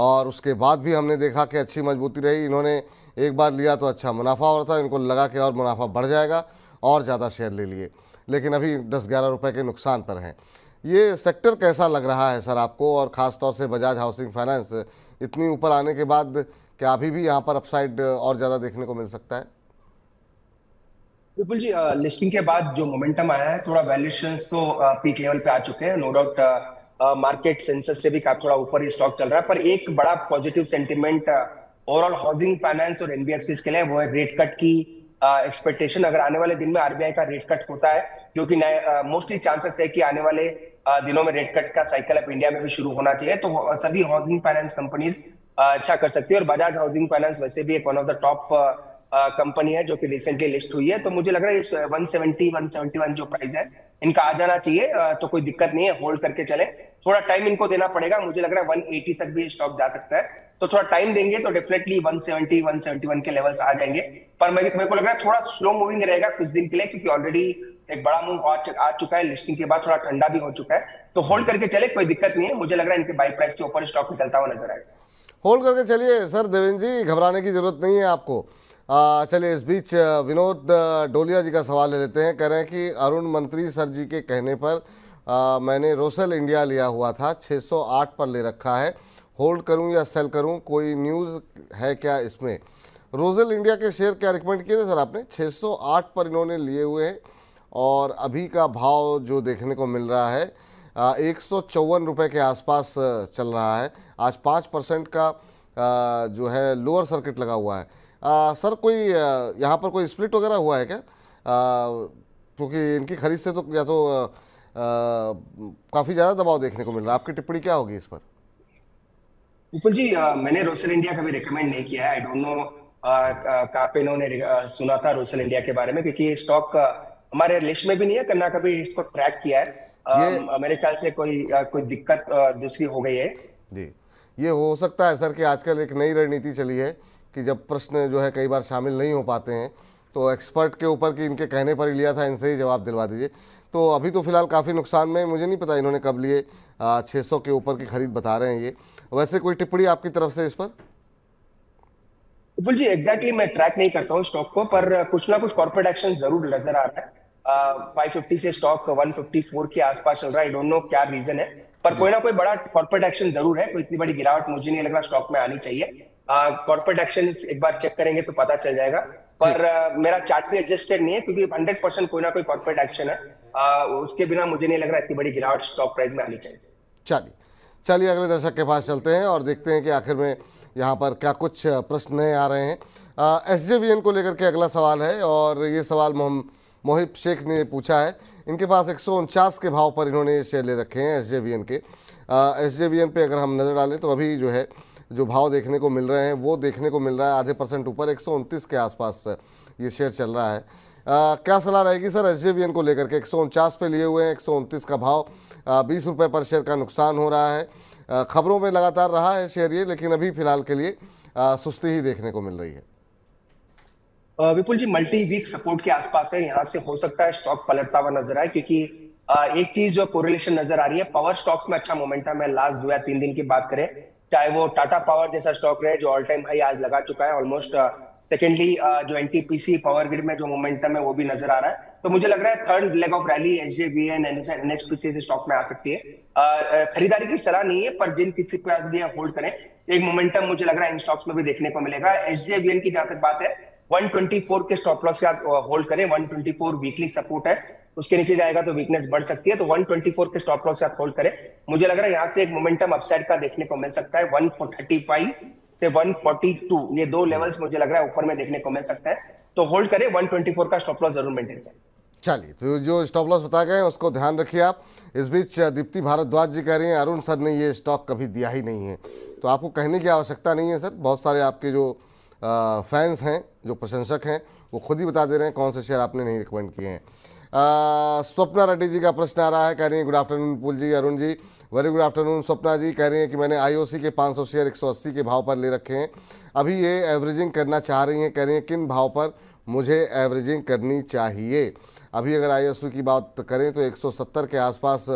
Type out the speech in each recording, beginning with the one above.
और उसके बाद भी हमने देखा कि अच्छी मजबूती रही। इन्होंने एक बार लिया तो अच्छा मुनाफा हो रहा था, इनको लगा कि और मुनाफा बढ़ जाएगा और ज़्यादा शेयर ले लिए। लेकिन अभी दस ग्यारह रुपये के नुकसान पर हैं। ये सेक्टर कैसा लग रहा है सर आपको? और ख़ास तौर से बजाज हाउसिंग फाइनेंस इतनी ऊपर आने के बाद क्या अभी भी यहाँ पर अपसाइड और ज़्यादा देखने को मिल सकता है? बिल्कुल जी लिस्टिंग के बाद जो मोमेंटम आया है, थोड़ा वैल्यूएशन तो पीक लेवल पे आ चुके हैं नो डाउट मार्केट सेंसस से भी थोड़ा ऊपर ही स्टॉक चल रहा है, पर एक बड़ा positive sentiment overall housing finance और एनबीएफसी के लिए वो है रेट कट की एक्सपेक्टेशन अगर आने वाले दिन में आरबीआई का रेट कट होता है, क्योंकि मोस्टली चांसेस है कि आने वाले दिनों में रेट कट का साइकिल अब इंडिया में भी शुरू होना चाहिए तो सभी हाउसिंग फाइनेंस कंपनीज़ अच्छा कर सकती है। और बजाज हाउसिंग फाइनेंस वैसे भी एक one of the top company है, जो कि रिसेंटली लिस्ट हुई है। तो मुझे लग रहा है one seventy one seventy one जो प्राइस है, इनका आ जाना चाहिए तो कोई दिक्कत नहीं है होल्ड करके चले। थोड़ा टाइम इनको देना पड़ेगा। मुझे लग रहा है 180 तक भी स्टॉक जा सकता है। तो थोड़ा टाइम देंगे तो डेफिनेटली 170 171 के लेवल्स आ जाएँगे। पर मेरे को लग रहा है थोड़ा स्लो मूविंग रहेगा कुछ दिन के लिए, क्योंकि ऑलरेडी एक बड़ा मूव आ चुका है। लिस्टिंग के बाद थोड़ा ठंडा भी हो चुका है। तो होल्ड करके चले, कोई दिक्कत नहीं है। मुझे लग रहा है इनके बाई प्राइस के ऊपर स्टॉक निकलता हुआ नज़र आएगा। होल्ड करके चलिए। सर देवेंद्र जी, घबराने की ज़रूरत नहीं है आपको। चलिए, इस बीच, विनोद डोलिया जी का सवाल ले लेते हैं। कह रहे हैं कि अरुण मंत्री सर जी के कहने पर आ, मैंने रोसेल इंडिया लिया हुआ था 608 पर ले रखा है। होल्ड करूँ या सेल करूँ कोई न्यूज़ है क्या इसमें? रोजेल इंडिया के शेयर क्या रिकमेंड किए थे सर आपने? 608 पर इन्होंने लिए हुए हैं और अभी का भाव जो देखने को मिल रहा है एक सौ के आसपास चल रहा है। आज पाँच परसेंट का आ, जो है लोअर सर्किट लगा हुआ है। आ, सर कोई यहाँ पर कोई स्प्लिट वगैरह हुआ है क्या? क्योंकि इनकी खरीद से तो या तो काफ़ी ज़्यादा दबाव देखने को मिल रहा है। आपकी टिप्पणी क्या होगी इस पर? विपुल जी आ, मैंने रोसल इंडिया कभी रिकमेंड नहीं किया है। आई डोंट नो कहाँ पे इन्होंने सुना था रोसल इंडिया के बारे में क्योंकि ये स्टॉक हमारे लिस्ट में भी नहीं है करना कभी इसको ट्रैक किया है। ये मेरे ख्याल से कोई आ, कोई दिक्कत दूसरी हो गई है। जी ये हो सकता है सर कि आजकल एक नई रणनीति चली है कि जब प्रश्न जो है कई बार शामिल नहीं हो पाते हैं तो एक्सपर्ट के ऊपर कि इनके कहने पर ही लिया था, इनसे ही जवाब दिलवा दीजिए। तो अभी तो फ़िलहाल काफ़ी नुकसान में, मुझे नहीं पता इन्होंने कब लिए छः सौ के ऊपर की खरीद बता रहे हैं ये। वैसे कोई टिप्पणी आपकी तरफ़ से इस पर? जी एग्जैक्टली मैं ट्रैक नहीं करता हूँ स्टॉक को, पर कुछ ना कुछ कॉर्पोरेट एक्शन ज़रूर नज़र आ रहा है। फाइव फिफ्टी से स्टॉक वन फिफ्टी फोर के आसपास चल रहा है डोंट नो क्या रीजन है। पर कोई ना कोई बड़ा कॉर्पोरेट एक्शन ज़रूर है, कोई इतनी बड़ी गिरावट मुझे नहीं लग रहा स्टॉक में आनी चाहिए। कॉर्पोरेट एक्शन एक बार चेक करेंगे तो पता चल जाएगा। पर मेरा चार्ट भी एडजस्टेड नहीं है, क्योंकि हंड्रेड परसेंट कोई ना कोई कॉर्पोरेट एक्शन है। उसके बिना मुझे नहीं लग रहा इतनी बड़ी गिरावट स्टॉक प्राइस में आनी चाहिए। चलिए चलिए अगले दर्शक के पास चलते हैं और देखते हैं कि आखिर में यहाँ पर क्या कुछ प्रश्न नए आ रहे हैं। एस जे वी एन को लेकर के अगला सवाल है और ये सवाल मोहम मोहिब शेख ने पूछा है। इनके पास एक सौ उनचास के भाव पर इन्होंने शेयर ले रखे हैं एस जे वी एन के। एस जे वी एन पे अगर हम नज़र डालें तो अभी जो है जो भाव देखने को मिल रहे हैं वो देखने को मिल रहा है आधे परसेंट ऊपर एक सौ उनतीस के आसपास ये शेयर चल रहा है। आ, क्या सलाह रहेगी सर एस को लेकर के? एक सौ उनचास पे लिए हुए हैं एक का भाव। बीस रुपये पर शेयर का नुकसान हो रहा है। खबरों में लगातार रहा है शेयर ये लेकिन अभी फ़िलहाल के लिए सुस्ती ही देखने को मिल रही है। Vipul ji multi week support के आसपास है यहाँ से हो सकता है स्टॉक पलटता हुआ नज़र आए क्योंकि एक चीज़ जो कोरिलेशन नज़र आ रही है पावर स्टॉक्स में अच्छा मोमेंटम है लास्ट दो या तीन दिन की बात करें चाहे वो टाटा पावर जैसा स्टॉक रहे जो ऑल टाइम हाई आज लगा चुका है ऑलमोस्ट सेकेंडली uh, जो एनटीपीसी पावर ग्रिड में जो मोमेंटम है वो भी नज़र आ रहा है। तो मुझे लग रहा है third leg of rally H J B N NHPC stock में आ सकती है। Uh, खरीदारी की सलाह नहीं है पर जिन किसी पे होल्ड करें एक मोमेंटम मुझे लग रहा है इन स्टॉक्स में भी देखने को मिलेगा। एच जे बी एन की जहाँ तक बात है 124 के स्टॉप लॉस के होल्ड करें 124 वीकली सपोर्ट है। उसके नीचे जाएगा तो वीकनेस बढ़ सकती है तो 124 के स्टॉप लॉस आप होल्ड करें। मुझे लग रहा है यहाँ से एक मोमेंटम अपसाइड का देखने को मिल सकता है 135 से 142 ये दो लेवल्स मुझे लग रहा है ऊपर में देखने को मिल सकता है। तो होल्ड करें 124 का स्टॉप लॉस ज़रूर मेंटेन करें। चलिए तो जो स्टॉप लॉस बताए गए उसको ध्यान रखिए आप। इस बीच दीप्ति भारद्वाज जी कह रही हैं अरुण सर ने ये स्टॉक कभी दिया ही नहीं है। तो आपको कहने की आवश्यकता नहीं है सर बहुत सारे आपके जो आ, फैंस हैं जो प्रशंसक हैं वो खुद ही बता दे रहे हैं कौन से शेयर आपने नहीं रिकमेंड किए हैं। स्वप्ना रेड्डी जी का प्रश्न आ रहा है, कह रही हैं गुड आफ्टरनून पुल जी Arun ji. Very good afternoon Swapna ji. कह रही हैं कि मैंने आईओसी के 500 शेयर 180 के भाव पर ले रखे हैं। अभी ये एवरेजिंग करना चाह रही हैं, कह रही हैं, किन भाव पर मुझे एवरेजिंग करनी चाहिए? अभी अगर आई की बात करें तो 170 के आसपास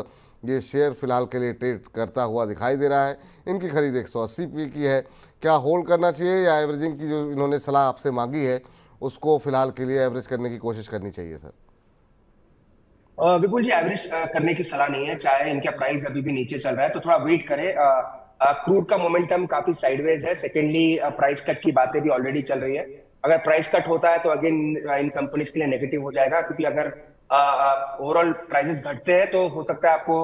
ये शेयर फ़िलहाल के लिए ट्रेड करता हुआ दिखाई दे रहा है। इनकी खरीद एक सौ की है। क्या होल्ड करना चाहिए या एवरेजिंग की जो इन्होंने सलाह आपसे मांगी है, उसको फ़िलहाल के लिए एवरेज करने की कोशिश करनी चाहिए, सर? विपुल जी एवरेज करने की सलाह नहीं है चाहे इनका प्राइस अभी भी नीचे चल रहा है तो थोड़ा वेट करें। क्रूड का मोमेंटम काफ़ी साइडवेज है। सेकेंडली प्राइस कट की बातें भी ऑलरेडी चल रही है। अगर प्राइस कट होता है तो अगेन इन कंपनीज़ के लिए नेगेटिव हो जाएगा क्योंकि अगर ओवरऑल प्राइसेस घटते हैं तो हो सकता है आपको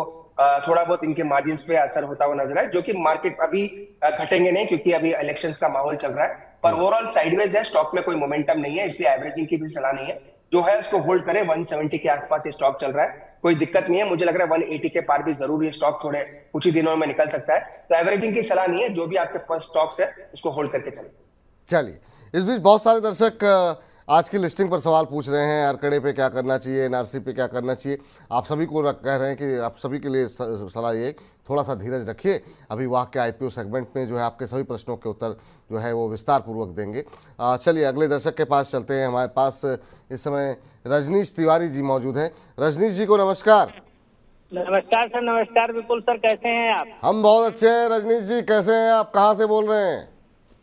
थोड़ा बहुत इनके मार्जिन पे असर होता हुआ नज़र आए जो कि मार्केट अभी घटेंगे नहीं क्योंकि अभी इलेक्शंस का माहौल चल रहा है। पर ओवरऑल साइडवेज है स्टॉक में कोई मोमेंटम नहीं है इसलिए एवरेजिंग की भी सलाह नहीं है। जो है उसको होल्ड करें। 170 के आसपास ये स्टॉक चल रहा है। कोई दिक्कत नहीं है। मुझे लग रहा है 180 के पार भी ज़रूर ये स्टॉक थोड़े कुछ ही दिनों में निकल सकता है। तो एवरेजिंग की सलाह नहीं है। जो भी आपके पास स्टॉक्स है, उसको होल्ड करके चले। चलिए। इस बीच बहुत सारे दर्शक आज की लिस्टिंग पर सवाल पूछ रहे हैं। अरकड़े पे क्या करना चाहिए? एनआरसी पे क्या करना चाहिए? आप सभी को कह रहे हैं कि आप सभी के लिए सलाह ये थोड़ा सा धीरज रखिए। अभी वाह के आईपीओ सेगमेंट में जो है आपके सभी प्रश्नों के उत्तर जो है वो विस्तार पूर्वक देंगे चलिए अगले दर्शक के पास चलते हैं। हमारे पास इस समय रजनीश तिवारी जी मौजूद हैं। रजनीश जी को नमस्कार। नमस्कार सर नमस्कार। विपुल सर कैसे हैं आप? हम बहुत अच्छे हैं। रजनीश जी कैसे हैं आप? कहाँ से बोल रहे हैं?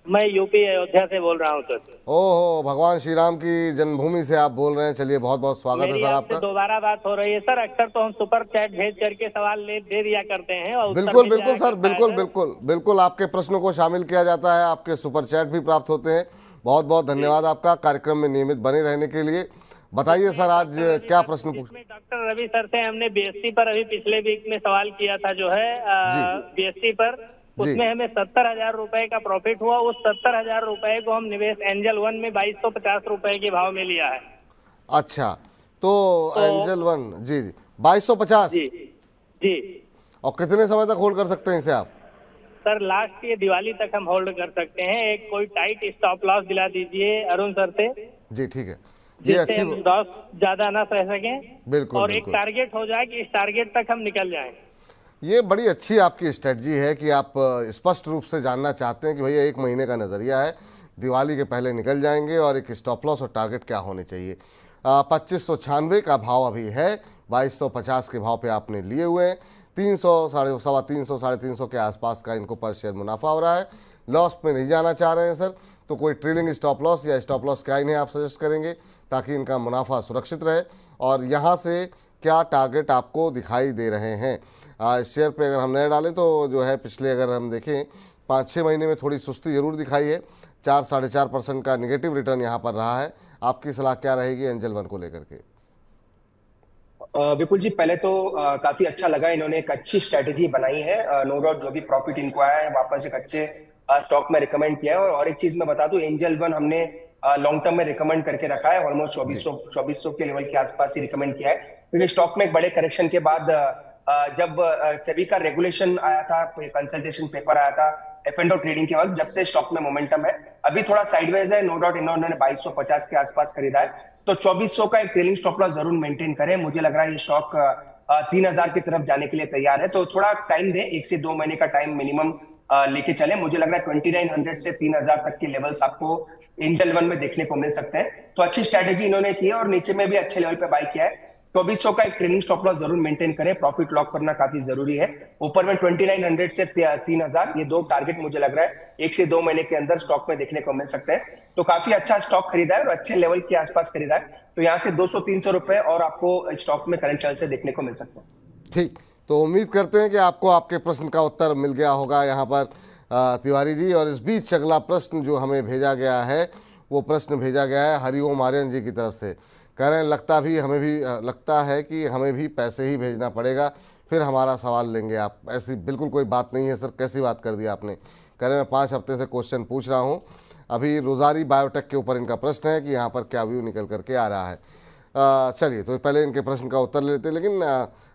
मैं यूपी अयोध्या से बोल रहा हूँ सर। ओहो भगवान श्री राम की जन्मभूमि से आप बोल रहे हैं। चलिए बहुत बहुत स्वागत है सर आपका। दोबारा बात हो रही है सर। अक्सर तो हम सुपर चैट भेज करके सवाल ले दे दिया करते हैं और बिल्कुल बिल्कुल सर बिल्कुल बिल्कुल बिल्कुल आपके प्रश्नों को शामिल किया जाता है आपके सुपर चैट भी प्राप्त होते हैं। बहुत बहुत धन्यवाद आपका कार्यक्रम में नियमित बने रहने के लिए। बताइए सर आज क्या प्रश्न पूछ डॉक्टर रवि सर से हमने बीएससी पर अभी पिछले वीक में सवाल किया था जो है बीएससी पर। उसमें हमें सत्तर हज़ार रूपए का प्रॉफिट हुआ। उस सत्तर हज़ार रूपए को हम निवेश एंजल वन में बाईस सौ पचास रूपए के भाव में लिया है। अच्छा तो, तो एंजल वन जी जी। बाईस सौ पचास? जी जी। और कितने समय तक होल्ड कर सकते हैं इसे आप? सर लास्ट ये दिवाली तक हम होल्ड कर सकते हैं। एक कोई टाइट स्टॉप लॉस दिला दीजिए अरुण सर से। जी ठीक है। ये अच्छी ज़्यादा ना सह सके। बिल्कुल और बिल्कुल। एक टारगेट हो जाए कि इस टारगेट तक हम निकल जाएँ। ये बड़ी अच्छी आपकी स्ट्रेटजी है कि आप स्पष्ट रूप से जानना चाहते हैं कि भैया एक महीने का नज़रिया है, दिवाली के पहले निकल जाएँगे और एक स्टॉप लॉस और टारगेट क्या होने चाहिए। पच्चीस सौ छियानवे का भाव अभी है, बाईस सौ पचास के भाव पे आपने लिए हुए हैं। तीन सौ, साढ़े सवा तीन सौ, साढ़े तीन सौ के आसपास का इनको पर शेयर मुनाफा हो रहा है। लॉस में नहीं जाना चाह रहे हैं सर तो कोई ट्रेलिंग स्टॉप लॉस या स्टॉप लॉस क्या इन्हें आप सजेस्ट करेंगे ताकि इनका मुनाफा सुरक्षित रहे। और यहाँ से क्या टारगेट आपको दिखाई दे रहे हैं? शेयर पे अगर हम नए डालें तो जो है पिछले अगर हम देखें पाँच छः महीने में थोड़ी सुस्ती ज़रूर दिखाई है। चार साढ़े चार परसेंट का निगेटिव रिटर्न यहाँ पर रहा है। आपकी सलाह क्या रहेगी एंजल वन को लेकर के? विपुल जी पहले तो आ, काफ़ी अच्छा लगा इन्होंने एक अच्छी स्ट्रेटेजी बनाई है। नो डाउट जो भी प्रॉफिट इनको आया है वापस एक अच्छे स्टॉक में रिकमेंड किया है। और, और एक चीज़ मैं बता दूँ एंजल वन हमने लॉन्ग टर्म में रिकमेंड करके रखा है। ऑलमोस्ट चौबीस सौ चौबीस सौ के लेवल के आसपास ही रिकमेंड किया है। क्योंकि स्टॉक में एक बड़े करेक्शन के बाद जब सेबी का रेगुलेशन आया था कंसल्टेशन पेपर आया था एफ़ एंड ट्रेडिंग के वक्त, जब से स्टॉक में मोमेंटम है, अभी थोड़ा साइडवेज है नो डाउट इन्होंने 2250 के आसपास खरीदा है तो 2400 का एक ट्रेलिंग स्टॉप लॉस ज़रूर मेंटेन करें, मुझे लग रहा है ये स्टॉक तीन हज़ार की तरफ़ जाने के लिए तैयार है तो थोड़ा टाइम दे, एक से दो महीने का टाइम मिनिमम लेके चले, मुझे लग रहा है ट्वेंटी नाइन हंड्रेड से तीन हज़ार तक के लेवल्स आपको इंजल वन में देखने को मिल सकते हैं तो अच्छी स्ट्रेटेजी इन्होंने की है और नीचे में भी अच्छे लेवल पे बाई किया है। चौबीस सौ का एक ट्रेनिंग स्टॉप लॉस ज़रूर मेंटेन करें। प्रॉफिट लॉक करना काफ़ी ज़रूरी है। ऊपर में ट्वेंटी नाइन हंड्रेड से तीन हज़ार, ये दो टारगेट मुझे लग रहा है। एक से दो महीने के अंदर स्टॉक में देखने को मिल सकते हैं। तो काफ़ी अच्छा स्टॉक खरीदा है और अच्छे लेवल के आसपास खरीदा है। तो यहाँ से दो सौ रुपए और आपको स्टॉक में करंट चल से देखने को मिल सकता है। ठीक। तो उम्मीद करते हैं कि आपको आपके प्रश्न का उत्तर मिल गया होगा यहाँ पर तिवारी जी। और इस बीच अगला प्रश्न जो हमें भेजा गया है, वो प्रश्न भेजा गया है हरिओम आर्यन जी की तरफ़ से। कह रहे हैं, लगता भी हमें भी लगता है कि हमें भी पैसे ही भेजना पड़ेगा, फिर हमारा सवाल लेंगे आप। ऐसी बिल्कुल कोई बात नहीं है सर, कैसी बात कर दी आपने? कह रहे हैं, मैं पाँच हफ़्ते से क्वेश्चन पूछ रहा हूँ। अभी रोजारी बायोटेक के ऊपर इनका प्रश्न है कि यहाँ पर क्या व्यू निकल करके आ रहा है। चलिए तो पहले इनके प्रश्न का उत्तर लेते हैं, लेकिन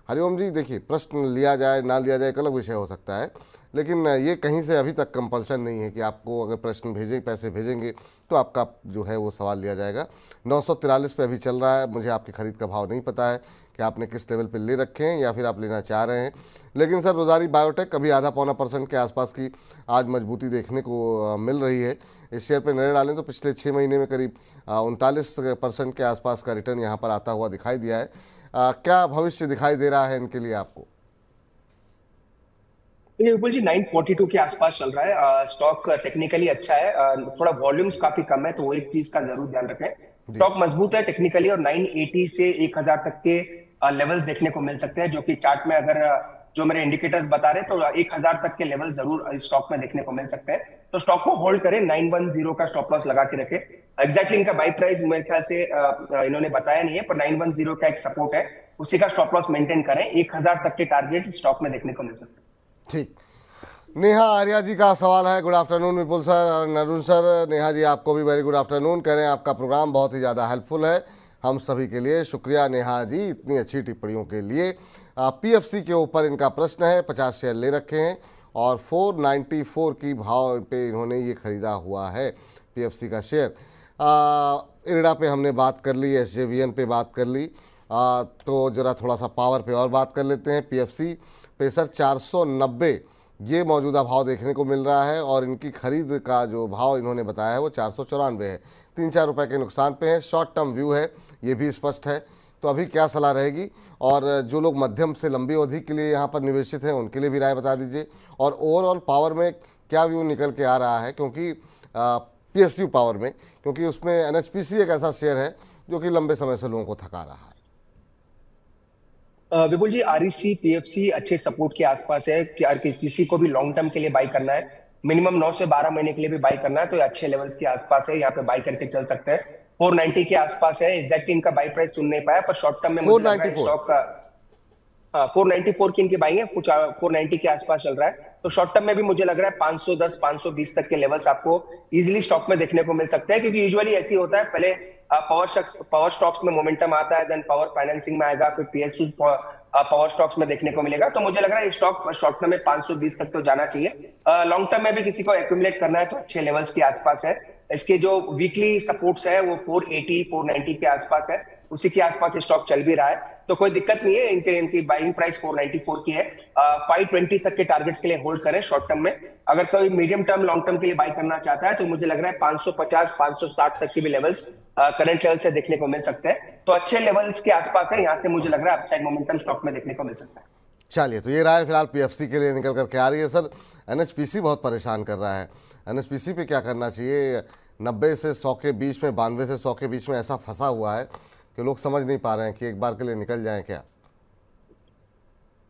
हरिओम जी, देखिए, प्रश्न लिया जाए, ना लिया जाए, एक अलग विषय हो सकता है। लेकिन ये कहीं से अभी तक कंपल्शन नहीं है कि आपको अगर प्रश्न भेजें पैसे भेजेंगे तो आपका जो है वो सवाल लिया जाएगा। नौ सौ तिरालीस पे अभी चल रहा है। मुझे आपकी खरीद का भाव नहीं पता है कि आपने किस लेवल पे ले रखे हैं या फिर आप लेना चाह रहे हैं। लेकिन सर रोजारी बायोटेक अभी आधा पौना परसेंट के आसपास की आज मजबूती देखने को मिल रही है। इस शेयर पर नज़र डालें तो पिछले छः महीने में करीब उनतालीस परसेंट के आसपास का रिटर्न यहाँ पर आता हुआ दिखाई दिया है। आ, क्या भविष्य दिखाई दे रहा है इनके लिए आपको? ये विपुल जी 942 के आसपास चल रहा है। स्टॉक टेक्निकली अच्छा है। थोड़ा वॉल्यूम्स काफ़ी कम है तो वो एक चीज़ का ज़रूर ध्यान रखें। स्टॉक मज़बूत है टेक्निकली और 980 से 1000 तक के लेवल्स देखने को मिल सकते हैं जो कि चार्ट में अगर जो मेरे इंडिकेटर्स बता रहे तो एक हज़ार तक के लेवल ज़रूर स्टॉक में देखने को मिल सकते हैं। तो स्टॉक को होल्ड करें 910 का स्टॉप लॉस लगा के रखें। एग्जैक्टली इनका बाई प्राइस मेरे ख्याल से इन्होंने बताया नहीं है पर 910 का एक सपोर्ट है। उसी का स्टॉप लॉस मेंटेन करें एक हज़ार तक के टारगेट स्टॉक में देखने को मिल सकते हैं। ठीक। नेहा आर्या जी का सवाल है गुड आफ्टरनून विपुल सर और नरुण सर। नेहा जी आपको भी वेरी गुड आफ्टरनून कह रहे हैं आपका प्रोग्राम बहुत ही ज़्यादा हेल्पफुल है। हम सभी के लिए शुक्रिया नेहा जी इतनी अच्छी टिप्पणियों के लिए। पीएफसी के ऊपर इनका प्रश्न है पचास शेयर ले रखे हैं और 494 की भाव पे इन्होंने ये ख़रीदा हुआ है पीएफसी का शेयर इरडा पे हमने बात कर ली एस पे बात कर ली। आ, तो ज़रा थोड़ा सा पावर पे और बात कर लेते हैं पीएफसी पे सर 490 ये मौजूदा भाव देखने को मिल रहा है और इनकी खरीद का जो भाव इन्होंने बताया है, वो चार सौ चौरानवे है। तीन चार रुपये के नुकसान पे है, शॉर्ट टर्म व्यू है, ये भी स्पष्ट है। तो अभी क्या सलाह रहेगी? और जो लोग मध्यम से लंबी अवधि के लिए यहाँ पर निवेशित हैं, उनके लिए भी राय बता दीजिए। और ओवरऑल पावर में क्या व्यू निकल के आ रहा है? क्योंकि पीएसयू पावर में, क्योंकि उसमें एनएचपीसी एक ऐसा शेयर है, जो कि लंबे समय से लोगों को थका रहा है। विपुल जी आरईसी पीएफसी अच्छे सपोर्ट के आसपास है कि किसी को भी लॉन्ग टर्म के लिए बाई करना है। मिनिमम 9 से 12 महीने के लिए भी बाई करना है तो ये अच्छे लेवल्स के आसपास है यहाँ पे बाई करके चल सकते हैं। 490 के आसपास है एग्जैक्ट इनका बाई प्राइस सुन नहीं पाया पर शॉर्ट टर्म में मुझे स्टॉक का हाँ फोर नाइनटी फोर की इनकी बाई है कुछ फोर नाइनटी के आसपास चल रहा है। तो शॉर्ट टर्म में भी मुझे लग रहा है 510 520 तक के लेवल्स आपको इजीली स्टॉक में देखने को मिल सकते हैं क्योंकि यूजुअली ऐसी होता है पहले पावर स्टॉक्स पावर स्टॉक्स में मोमेंटम आता है देन पावर फाइनेंसिंग में आएगा, फिर पीएसयू पावर स्टॉक्स में देखने को मिलेगा। तो मुझे लग रहा है स्टॉक शॉर्ट टर्म में 520 तक तो जाना चाहिए। लॉन्ग टर्म में भी किसी को एक्यूमुलेट करना है तो अच्छे लेवल्स के आसपास है। इसके जो वीकली सपोर्ट्स है, वो 480 490 के आसपास है। उसी के आसपास स्टॉक चल भी रहा है। तो कोई दिक्कत नहीं है, इनके, इनकी बाइंग प्राइस 494 की है। फाइव ट्वेंटी तक के टारगेट्स के लिए होल्ड करें शॉर्ट टर्म में। अगर कोई मीडियम टर्म लॉन्ग टर्म के लिए बाई करना चाहता है तो मुझे लग रहा है 550 560 तक के भी लेवल्स करंट लेवल से देखने को मिल सकते हैं। तो अच्छे लेवल्स के आसपास है, यहाँ से मुझे लग रहा है अपसाइड मोमेंटम स्टॉक में देखने को मिल सकता है। चलिए तो ये राय फ़िलहाल पीएफसी के लिए निकल करके आ रही है। सर एनएचपीसी बहुत परेशान कर रहा है। एनएचपीसी पे क्या करना चाहिए? नब्बे से सौ के बीच में, बानवे से सौ के बीच में ऐसा फंसा हुआ है। कि लोग समझ नहीं पा रहे हैं कि एक बार के लिए निकल जाए क्या?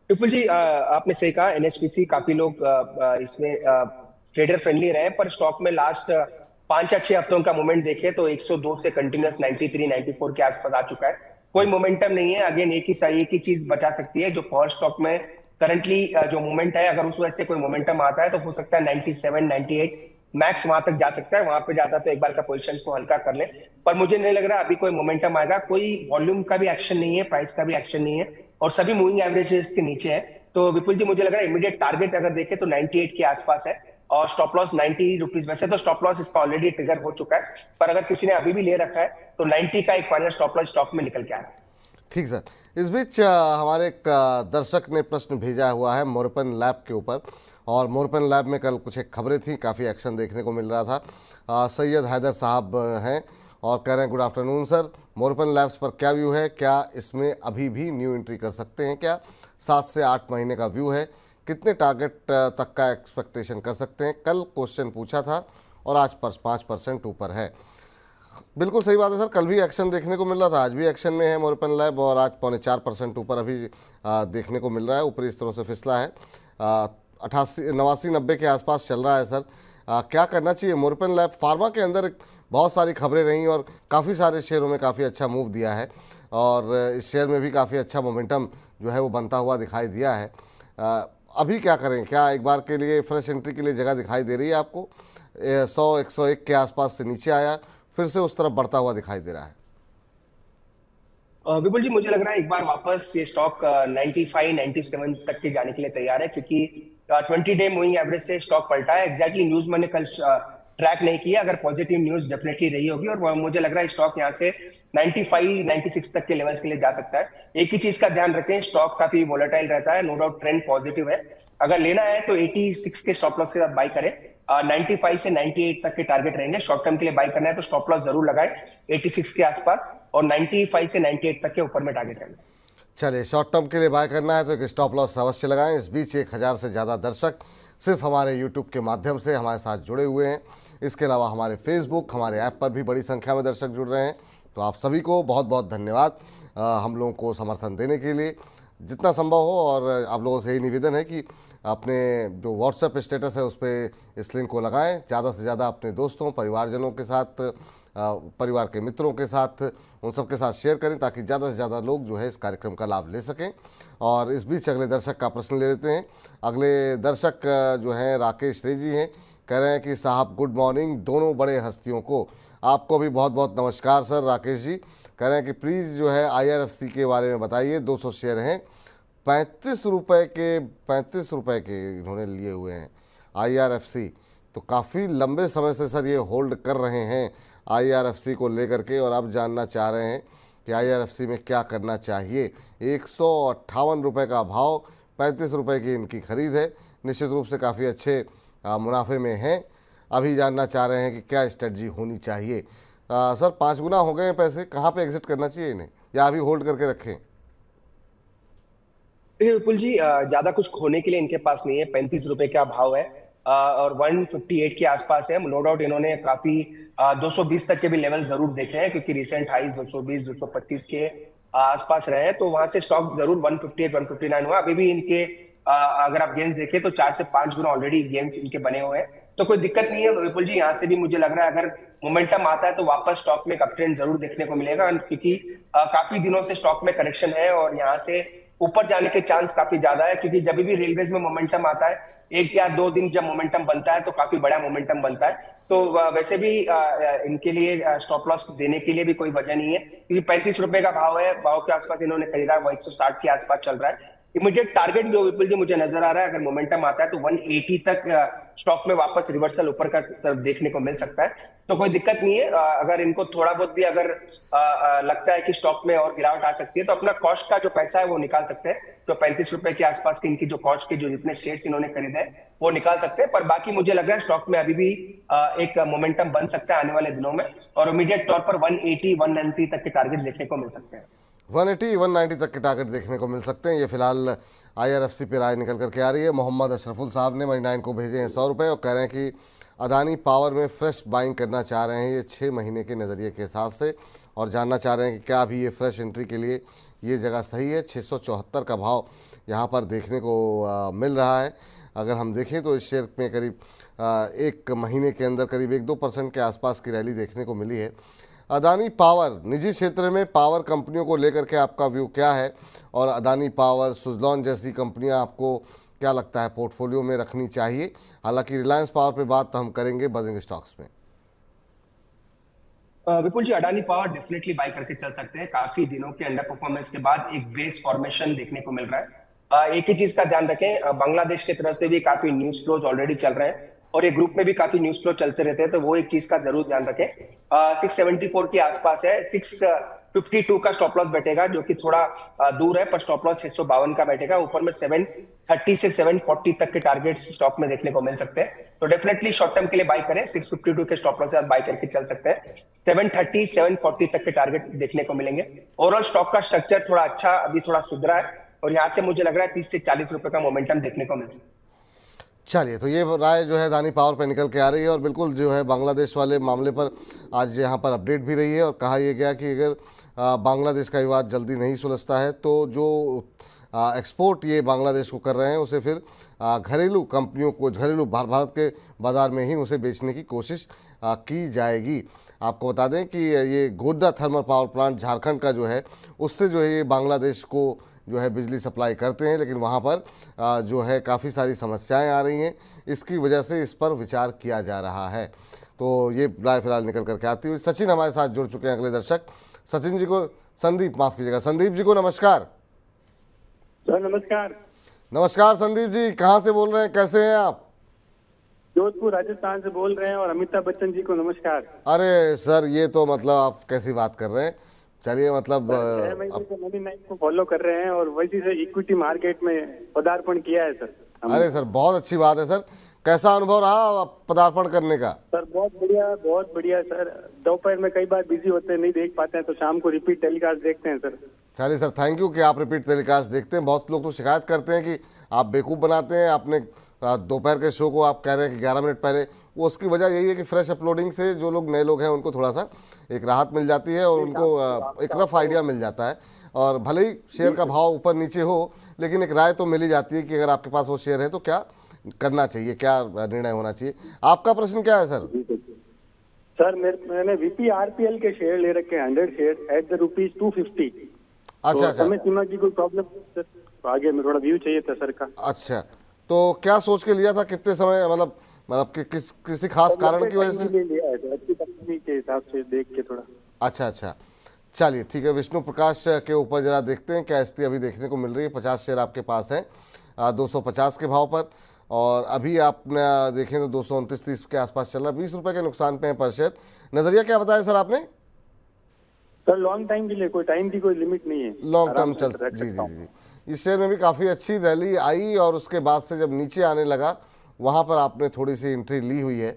विपुल जी आपने सही कहा एनएचपीसी काफ़ी लोग इसमें ट्रेडर फ्रेंडली रहे पर स्टॉक में लास्ट पाँच या छह हफ्तों का मूवमेंट देखे तो 102 से कंटिन्यूस 93 94 के आसपास आ चुका है। कोई मोमेंटम नहीं है, अगेन एक ही सही, एक ही चीज़ बचा सकती है, जो पावर स्टॉक में करंटली जो मोमेंट है, अगर उस वजह से कोई मोमेंटम आता है तो हो सकता है 97 98 मैक्स वहाँ तक जा सकता है, वहाँ पे जाता तो एक बार का पोजिशन को हल्का कर ले। पर मुझे नहीं लग रहा अभी कोई मोमेंटम आएगा। कोई वॉल्यूम का भी एक्शन नहीं है प्राइस का भी एक्शन नहीं है और सभी मूविंग एवरेजेस के नीचे है। तो विपुल जी, मुझे लग रहा है इमीडिएट टारगेट अगर देखे तो 98 के आसपास है और स्टॉप लॉस 90 रुपीज़ वैसे तो स्टॉप लॉस इसका ऑलरेडी ट्रिगर हो चुका है, पर अगर किसी ने अभी भी ले रखा है तो 90 का एक फाइनल स्टॉप लॉस स्टॉक में निकल के आ रहा है। ठीक सर। इस बीच हमारे एक दर्शक ने प्रश्न भेजा हुआ है मोरपन लैब के ऊपर। और मोरपन लैब में कल कुछ एक खबरें थी, काफ़ी एक्शन देखने को मिल रहा था। सैयद हैदर साहब हैं और कह रहे हैं, good afternoon sir, Morepen labs पर क्या व्यू है? क्या इसमें अभी भी न्यू एंट्री कर सकते हैं क्या? सात से आठ महीने का व्यू है। कितने टारगेट तक का एक्सपेक्टेशन कर सकते हैं? कल क्वेश्चन पूछा था और आज पर पाँच परसेंट ऊपर है। बिल्कुल सही बात है सर। कल भी एक्शन देखने को मिल रहा था। आज भी एक्शन में है मोरपन लैब और आज पौने चार परसेंट ऊपर अभी देखने को मिल रहा है। ऊपरी स्तरों से फिसला है। अठासी नवासी नब्बे के आसपास चल रहा है सर। आ, क्या करना चाहिए? मोरपन लैब फार्मा के अंदर बहुत सारी खबरें रहीं और काफ़ी सारे शेयरों में काफ़ी अच्छा मूव दिया है। और इस शेयर में भी काफ़ी अच्छा मोमेंटम जो है वो बनता हुआ दिखाई दिया है। अभी क्या करें? क्या एक बार के लिए फ्रेश एंट्री के लिए जगह दिखाई दे रही है आपको? सौ एक सौ एक के आसपास से नीचे आया। फिर से उस तरफ़ बढ़ता हुआ दिखाई दे रहा है। विपुल जी, मुझे लग रहा है एक बार वापस ये स्टॉक 95 97 तक के जाने के लिए तैयार है, क्योंकि ट्वेंटी डे मूविंग एवरेज से स्टॉक पलटा है। एग्जैक्टली न्यूज़ मैंने कल ट्रैक नहीं किया। अगर पॉजिटिव न्यूज़ डेफिनेटली रही होगी और मुझे लग रहा है स्टॉक यहाँ से 95 96 तक के लेवल्स के लिए जा सकता है। एक ही चीज़ का ध्यान रखें स्टॉक काफ़ी वोलेटाइल रहता है। नो डाउट ट्रेंड पॉजिटिव है। अगर लेना है तो 86 के स्टॉप लॉस के साथ बाई करें। नाइनटी फाइव से 98 तक के टारगेट रहेंगे। शॉर्ट टर्म के लिए बाई करना है तो स्टॉप लॉस ज़रूर लगाए। 86 के आसपास और 95 से 98 तक के ऊपर में टारगेट रहेंगे। चलिए शॉर्ट टर्म के लिए बाय करना है तो एक स्टॉप लॉस अवश्य लगाएँ। इस बीच एक हज़ार से ज़्यादा दर्शक सिर्फ़ हमारे यूट्यूब के माध्यम से हमारे साथ जुड़े हुए हैं। इसके अलावा हमारे फेसबुक हमारे ऐप पर भी बड़ी संख्या में दर्शक जुड़ रहे हैं। तो आप सभी को बहुत बहुत धन्यवाद हम लोगों को समर्थन देने के लिए। जितना संभव हो और आप लोगों से यही निवेदन है कि अपने जो व्हाट्सएप स्टेटस है उस पर इस लिंक को लगाएँ। ज़्यादा से ज़्यादा अपने दोस्तों, परिवारजनों के साथ परिवार के मित्रों के साथ उन सबके साथ शेयर करें ताकि ज़्यादा से ज़्यादा लोग जो है इस कार्यक्रम का लाभ ले सकें। और इस बीच अगले दर्शक का प्रश्न ले लेते हैं। अगले दर्शक जो हैं राकेश रे जी हैं। कह रहे हैं कि, साहब गुड मॉर्निंग दोनों बड़े हस्तियों को। आपको भी बहुत बहुत नमस्कार, सर, राकेश जी। कह रहे हैं कि प्लीज़ जो है आईआरएफसी के बारे में बताइए 200 शेयर हैं। पैंतीस रुपये के पैंतीस रुपये के इन्होंने लिए हुए हैं आईआरएफसी तो काफ़ी लंबे समय से सर ये होल्ड कर रहे हैं आईआरएफसी को लेकर के और अब जानना चाह रहे हैं कि आईआरएफसी में क्या करना चाहिए। एक सौ रुपये का भाव पैंतीस रुपये की इनकी खरीद है। निश्चित रूप से काफ़ी अच्छे मुनाफे में हैं। अभी जानना चाह रहे हैं कि क्या स्ट्रेटजी होनी चाहिए। आ, सर पाँच गुना हो गए हैं पैसे कहाँ पे एग्जिट करना चाहिए इन्हें? या अभी होल्ड करके रखें? विपुल जी ज़्यादा कुछ खोने के लिए इनके पास नहीं है। पैंतीस रुपए का भाव है और 158 के आसपास है। नो डाउट इन्होंने काफ़ी 220 तक के भी लेवल ज़रूर देखे हैं, क्योंकि रिसेंट हाइज 220 225 के आसपास रहे हैं। तो वहाँ से स्टॉक ज़रूर 158 159 हुआ। अभी भी इनके अगर आप गेंस देखें तो चार से पाँच गुना ऑलरेडी गेंस इनके बने हुए हैं। तो कोई दिक्कत नहीं है विपुल जी, यहाँ से भी मुझे लग रहा है अगर मोमेंटम आता है तो वापस स्टॉक में एक ट्रेंड ज़रूर देखने को मिलेगा, क्योंकि काफ़ी दिनों से स्टॉक में करेक्शन है और यहाँ से ऊपर जाने के चांस काफ़ी ज़्यादा है, क्योंकि जब भी रेलवेज में मोमेंटम आता है, एक या दो दिन जब मोमेंटम बनता है तो काफ़ी बड़ा मोमेंटम बनता है। तो वैसे भी इनके लिए स्टॉप लॉस देने के लिए भी कोई वजह नहीं है, क्योंकि पैंतीस रुपए का भाव है, भाव के आसपास इन्होंने खरीदा वो एक सौ साठ के आसपास चल रहा है। इमीडिएट टारगेट जो विपुल जी, मुझे नज़र आ रहा है, अगर मोमेंटम आता है तो 180 तक स्टॉक में वापस रिवर्सल ऊपर का तरफ़ देखने को मिल सकता है। तो कोई दिक्कत नहीं है। अगर इनको थोड़ा बहुत भी अगर लगता है कि स्टॉक में और गिरावट आ सकती है तो अपना कॉस्ट का जो पैसा है वो निकाल सकते हैं। तो पैंतीस रुपए के आसपास की इनकी जो कॉस्ट के जो जितने शेयर इन्होंने खरीदे हैं, वो निकाल सकते हैं। पर बाकी मुझे लग रहा है स्टॉक में अभी भी एक मोमेंटम बन सकता है आने वाले दिनों में। और इमीडिएट तौर पर वन एटी तक के टारगेट देखने को मिल सकते हैं। 180 190 तक के टारगेट देखने को मिल सकते हैं। ये फ़िलहाल आईआरएफसी पे राय निकल करके आ रही है। मोहम्मद अशरफुल साहब ने मनी नाइन को भेजे हैं सौ रुपये और कह रहे हैं कि अदानी पावर में फ्रेश बाइंग करना चाह रहे हैं ये छः महीने के नज़रिए के हिसाब से और जानना चाह रहे हैं कि क्या अभी ये फ्रेश एंट्री के लिए ये जगह सही है। छः सौ चौहत्तर का भाव यहाँ पर देखने को आ, मिल रहा है। अगर हम देखें तो इस शेयर में करीब एक महीने के अंदर करीब एक दो परसेंट के आसपास की रैली देखने को मिली है। अदानी पावर, निजी क्षेत्र में पावर कंपनियों को लेकर के आपका व्यू क्या है? और अदानी पावर, सुजलॉन जैसी कंपनियाँ आपको क्या लगता है पोर्टफोलियो में रखनी चाहिए? हालाँकि रिलायंस पावर पे बात तो हम करेंगे बजिंग स्टॉक्स में। Vipul ji Adani power definitely buy करके चल सकते हैं। काफ़ी दिनों के अंडर परफॉर्मेंस के बाद एक बेस फॉर्मेशन देखने को मिल रहा है। एक ही चीज़ का ध्यान रखें बांग्लादेश की तरफ़ से भी काफ़ी न्यूज़ फ्लोज ऑलरेडी चल रहे हैं। और ये ग्रुप में भी काफ़ी न्यूज़ फ्लो चलते रहते हैं तो वो एक चीज़ का ज़रूर ध्यान रखें। सिक्स सेवेंटी फोर के आसपास है सिक्स फिफ्टी टू का स्टॉप लॉस बैठेगा, जो कि थोड़ा दूर है, पर स्टॉप लॉस छह सौ बावन का बैठेगा। ऊपर में सेवन थर्टी से सेवन फोर्टी तक के टारगेट स्टॉक में देखने को मिल सकते हैं। तो डेफिनेटली शॉर्ट टर्म के लिए बाय करें सिक्स फिफ्टी टू के स्टॉप लॉस बाय करके चल सकते हैं। सेवन थर्टी सेवन फोर्टी तक के टारगेट देखने को मिलेंगे। ओवरऑल स्टॉक का स्ट्रक्चर थोड़ा अच्छा अभी थोड़ा सुधरा है, और यहाँ से मुझे लग रहा है तीस से चालीस रुपए का मोमेंटम देखने को मिल सकता है। चलिए तो ये राय जो है दानी पावर पर निकल के आ रही है और बिल्कुल जो है बांग्लादेश वाले मामले पर आज यहाँ पर अपडेट भी रही है और कहा यह गया कि अगर बांग्लादेश का विवाद जल्दी नहीं सुलझता है तो जो एक्सपोर्ट ये बांग्लादेश को कर रहे हैं, उसे फिर घरेलू कंपनियों को, घरेलू भारत के बाज़ार में ही उसे बेचने की कोशिश की जाएगी। आपको बता दें कि ये Godda thermal power plant Jharkhand का जो है, उससे जो है ये बांग्लादेश को जो है बिजली सप्लाई करते हैं लेकिन वहाँ पर जो है काफ़ी सारी समस्याएँ आ रही हैं। इसकी वजह से इस पर विचार किया जा रहा है। तो ये राय फ़िलहाल निकल करके आती हुई। सचिन हमारे साथ जुड़ चुके हैं अगले दर्शक। सचिन जी को संदीप माफ़ कीजिएगा। संदीप जी को नमस्कार। सर नमस्कार। नमस्कार संदीप जी कहाँ से बोल रहे हैं? कैसे हैं आप? जोधपुर राजस्थान से बोल रहे हैं और अमिताभ बच्चन जी को नमस्कार। अरे सर ये तो मतलब आप कैसी बात कर रहे हैं। चलिए मतलब को फॉलो कर रहे हैं और वैसे से इक्विटी मार्केट में पदार्पण किया है सर। अरे सर बहुत अच्छी बात है सर। कैसा अनुभव रहा पदार्पण करने का? सर बहुत बढ़िया बहुत बढ़िया सर। दोपहर में कई बार बिज़ी होते हैं नहीं देख पाते हैं तो शाम को रिपीट टेलीकास्ट देखते हैं सर। चलिए सर थैंक यू कि आप रिपीट टेलीकास्ट देखते हैं। बहुत लोग तो शिकायत करते हैं कि आप बेवकूफ़ बनाते हैं आपने दोपहर के शो को आप कह रहे हैं कि ग्यारह मिनट पहले। वो उसकी वजह यही है कि फ्रेश अपलोडिंग से जो लोग नए लोग हैं उनको थोड़ा सा एक राहत मिल जाती है और उनको एक रफ आइडिया मिल जाता है। और भले ही शेयर का भाव ऊपर नीचे हो लेकिन एक राय तो मिल ही जाती है कि अगर आपके पास वो शेयर है तो क्या करना चाहिए क्या निर्णय होना चाहिए। आपका प्रश्न क्या है सर? सर मेरे मैंने वीपी आरपीएल के शेयर ले रखे हैं hundred share at the rupees two fifty अच्छा अच्छा। समय सीमा की कोई प्रॉब्लम सर। तो आगे में थोड़ा व्यू चाहिए था सर का। अच्छा। तो क्या सोच के लिया था कितने समय मतलब मतलब कि, किस किसी खास कारण की वजह से? तो अच्छी कंपनी के हिसाब से देख के थोड़ा। अच्छा अच्छा। चलिए ठीक है विष्णु प्रकाश के ऊपर जरा देखते हैं क्या स्थिति अभी देखने को मिल रही है। पचास शेयर आपके पास है दो सौ पचास के भाव पर। और अभी आपने देखें तो दो सौ उनतीस तीस के आसपास चल रहा है। बीस रुपये के नुकसान पे है पर शेयर। नज़रिया क्या बताया सर आपने? सर लॉन्ग टाइम के लिए कोई टाइम की कोई लिमिट नहीं है। लॉन्ग टर्म चल जी जी जी। इस शेयर में भी काफ़ी अच्छी रैली आई और उसके बाद से जब नीचे आने लगा वहाँ पर आपने थोड़ी सी एंट्री ली हुई है।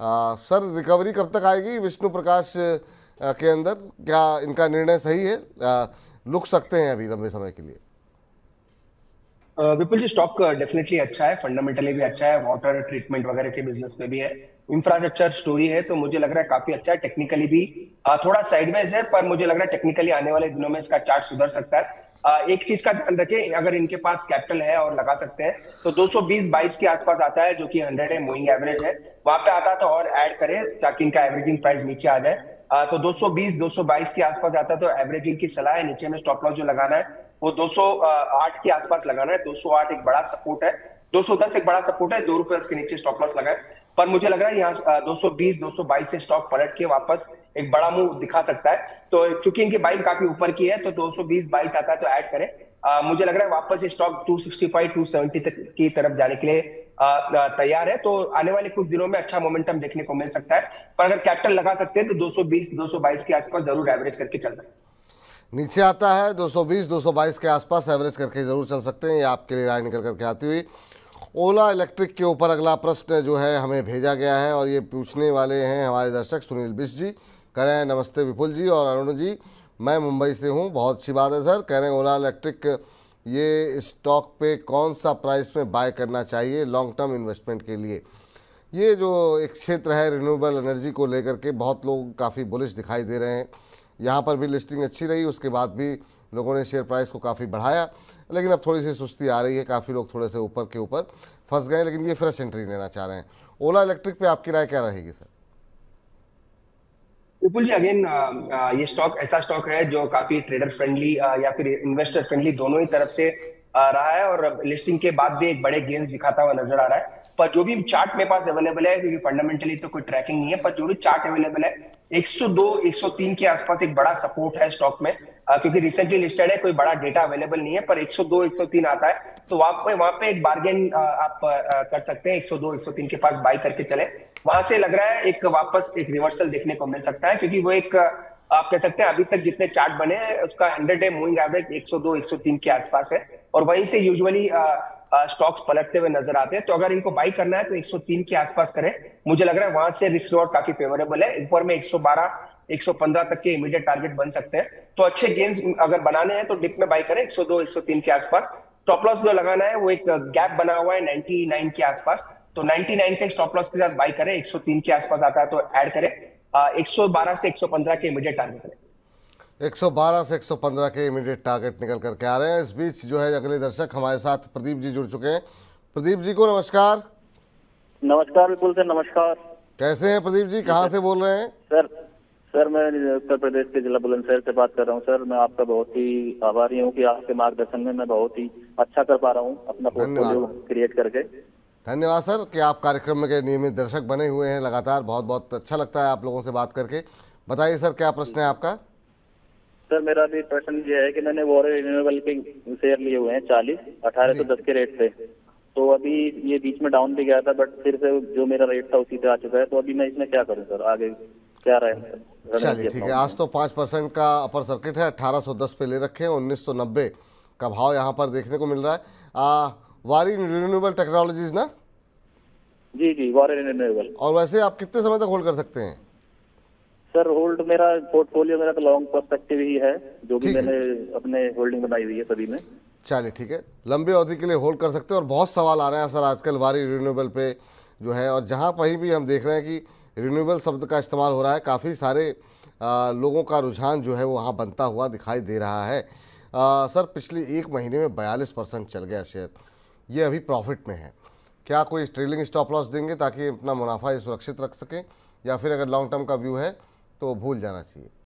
आ, सर रिकवरी कब तक आएगी विष्णु प्रकाश के अंदर? क्या इनका निर्णय सही है? आ, रुक सकते हैं अभी लंबे समय के लिए। विपुल जी स्टॉक डेफिनेटली अच्छा है फंडामेंटली भी अच्छा है वाटर ट्रीटमेंट वगैरह के बिज़नेस में भी है। इंफ्रास्ट्रक्चर स्टोरी है तो मुझे लग रहा है काफ़ी अच्छा है टेक्निकली भी। थोड़ा साइडवेज है पर मुझे लग रहा है टेक्निकली आने वाले दिनों में इसका चार्ट सुधर सकता है। एक चीज़ का ध्यान रखें, अगर इनके पास कैपिटल है और लगा सकते हैं तो 220 22 के आसपास आता है, जो कि 100 है मूविंग एवरेज है। वहाँ पे आता तो और ऐड करें, ताकि इनका एवरेजिंग प्राइस नीचे आ जाए। तो 220 222 के आसपास आता है तो एवरेजिंग की सलाह है, नीचे में स्टॉप लॉस जो लगाना है, वो 208 के आसपास लगाना है। 208 एक बड़ा सपोर्ट है। 210 एक बड़ा सपोर्ट है, दो रुपए उसके नीचे स्टॉप लॉस लगाए। पर मुझे लग रहा है यहाँ 220 222 से स्टॉक पलट के वापस एक बड़ा मूव दिखा सकता है। तो चूँकि इनकी बाइंग काफ़ी ऊपर की है तो 220 22 आता है तो ऐड करें। अ, मुझे लग रहा है वापस ये स्टॉक 265 270 तक की तरफ़ जाने के लिए तैयार है। तो आने वाले कुछ दिनों में अच्छा मोमेंटम देखने को मिल सकता है। पर अगर कैपिटल लगा सकते हैं तो 220 222 के आसपास ज़रूर एवरेज करके चल सकते हैं। नीचे आता है 220 222 के आसपास एवरेज करके ज़रूर चल सकते हैं। ये आपके लिए राय निकल करके आती हुई। ओला इलेक्ट्रिक के ऊपर अगला प्रश्न जो है हमें भेजा गया है और ये पूछने वाले हैं हमारे दर्शक सुनील बिश जी। कह रहे हैं नमस्ते विपुल जी और अरुण जी, मैं मुंबई से हूँ। बहुत अच्छी बात है, सर। कह रहे हैं, ओला इलेक्ट्रिक, ये स्टॉक पे कौन सा प्राइस में बाय करना चाहिए लॉन्ग टर्म इन्वेस्टमेंट के लिए? ये जो एक क्षेत्र है रिन्यूएबल एनर्जी को लेकर के, बहुत लोग काफ़ी बुलिश दिखाई दे रहे हैं। यहाँ पर भी लिस्टिंग अच्छी रही, उसके बाद भी लोगों ने शेयर प्राइस को काफ़ी बढ़ाया। लेकिन अब थोड़ी सी सुस्ती आ रही है, काफ़ी लोग थोड़े से ऊपर के ऊपर फंस गए लेकिन ये फ्रेश एंट्री लेना चाह रहे हैं। ओला इलेक्ट्रिक पे आपकी राय क्या रहेगी, सर? विपुल जी अगेन ये स्टॉक ऐसा स्टॉक है जो काफ़ी ट्रेडर फ्रेंडली या फिर इन्वेस्टर फ्रेंडली दोनों ही तरफ़ से रहा है और लिस्टिंग के बाद भी एक बड़े गेंस दिखाता हुआ नज़र आ रहा है। पर जो भी चार्ट मेरे पास अवेलेबल है, क्योंकि फंडामेंटली तो कोई ट्रैकिंग नहीं है, पर जो भी चार्ट अवेलेबल है 102 103 के आसपास एक बड़ा सपोर्ट है स्टॉक में। क्योंकि रिसेंटली लिस्टेड है, कोई बड़ा डेटा अवेलेबल नहीं है, पर 102 103 आता है। तो वहाँ पे वहाँ पे एक बार्गेन आप कर सकते हैं 102 103 के पास बाई करके चले। वहाँ से लग रहा है एक वापस एक रिवर्सल देखने को मिल सकता है, क्योंकि वो एक, आप कह सकते हैं, अभी तक जितने चार्ट बने हैं, उसका हंड्रेड डे मूविंग एवरेज 102 103 के आसपास है। और वहीं से यूजुअली स्टॉक्स पलटते हुए नज़र आते हैं। तो अगर इनको बाई करना है तो 103 के आसपास करें। मुझे लग रहा है वहाँ से रिस्क रिवॉर्ड काफ़ी फेवरेबल है। ऊपर में 112 115 तक के इमीडिएट टारगेट बन सकते हैं। तो अच्छे गेंस अगर बनाने हैं तो डिप में बाई करें 102 103 के आसपास। स्टॉप लॉस जो लगाना है वो एक गैप बना हुआ है 99 के आसपास। तो 99 के स्टॉप लॉस के साथ बाई करें 103 के आसपास आता है तो ऐड करें। 112 से 115 के इमीडिएट टारगेट करें 112 से 115 के इमीडिएट टारगेट निकल करके आ रहे हैं। इस बीच जो है अगले दर्शक हमारे साथ प्रदीप जी जुड़ चुके हैं। प्रदीप जी को नमस्कार। नमस्कार विपुल सर नमस्कार। कैसे हैं प्रदीप जी? कहाँ से बोल रहे हैं? सर सर मैं उत्तर प्रदेश के जिला बुलंदशहर से बात कर रहा हूँ। सर मैं आपका बहुत ही आभारी हूँ कि आपके मार्गदर्शन में मैं बहुत ही अच्छा कर पा रहा हूँ अपना पोर्टफोलियो क्रिएट करके। धन्यवाद सर कि आप कार्यक्रम में के नियमित दर्शक बने हुए हैं लगातार। बहुत बहुत अच्छा लगता है आप लोगों से बात करके। बताइए सर क्या प्रश्न है आपका? सर मेरा भी प्रश्न ये है कि मैंने वॉर रिन्यूएबल के शेयर लिए हुए हैं चालीस अठारह सौ दस के रेट पे। तो अभी ये बीच में डाउन भी गया था बट फिर से जो मेरा रेट था उसी पे आ चुका है। तो अभी मैं इसमें क्या करूँ सर? आगे क्या रहे चलिए ठीक है आज तो पाँच परसेंट का अपर सर्किट है अठारह सौ दस पे ले रखे हैं उन्नीस सौ नब्बे का भाव यहाँ पर देखने को मिल रहा है। आ, वारी रिन्यूएबल टेक्नोलॉजीज़ ना? जी जी वॉर रिन्यूएबल और वैसे आप कितने समय तक होल्ड कर सकते हैं? सर होल्ड मेरा पोर्टफोलियो मेरा तो लॉन्ग पर्सपेक्टिव ही है जो भी। मैंने अपने होल्डिंग बनाई हुई है सभी में। चलिए ठीक है लंबी अवधि के लिए होल्ड कर सकते हैं और बहुत सवाल आ रहे हैं सर आजकल वारी रिन्यूएबल पे जो है और जहाँ कहीं भी हम देख रहे हैं कि रिन्यूएबल शब्द का इस्तेमाल हो रहा है। काफ़ी सारे आ, लोगों का रुझान जो है वो वहाँ बनता हुआ दिखाई दे रहा है। आ, सर पिछले एक महीने में बयालीस परसेंट चल गया शेयर। ये अभी प्रॉफिट में है। क्या कोई ट्रेलिंग स्टॉप लॉस देंगे ताकि अपना मुनाफा ये सुरक्षित रख सकें? या फिर अगर लॉन्ग टर्म का व्यू है तो भूल जाना चाहिए।